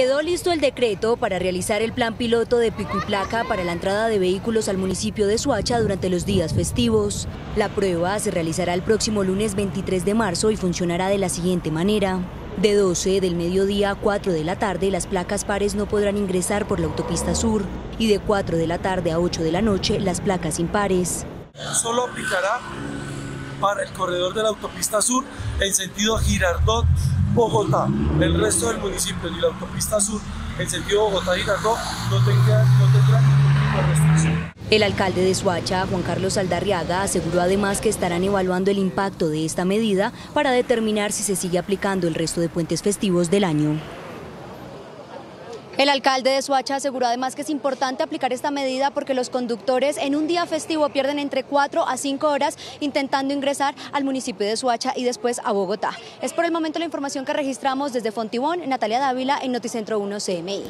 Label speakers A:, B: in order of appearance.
A: Quedó listo el decreto para realizar el plan piloto de pico y placa para la entrada de vehículos al municipio de Suacha durante los días festivos. La prueba se realizará el próximo lunes 23 de marzo y funcionará de la siguiente manera. De 12 del mediodía a 4 de la tarde, las placas pares no podrán ingresar por la autopista sur y de 4 de la tarde a 8 de la noche, las placas impares.
B: Solo aplicará el corredor de la autopista sur en sentido Girardot Bogotá. El resto del municipio y la autopista sur en sentido Bogotá-Girardot no tendrán, no de restricción.
A: El alcalde de Suacha, Juan Carlos Aldarriaga, aseguró además que estarán evaluando el impacto de esta medida para determinar si se sigue aplicando el resto de puentes festivos del año. El alcalde de Suacha aseguró además que es importante aplicar esta medida porque los conductores en un día festivo pierden entre 4 a 5 horas intentando ingresar al municipio de Suacha y después a Bogotá. Es por el momento la información que registramos desde Fontibón, Natalia Dávila en Noticentro 1 CMI.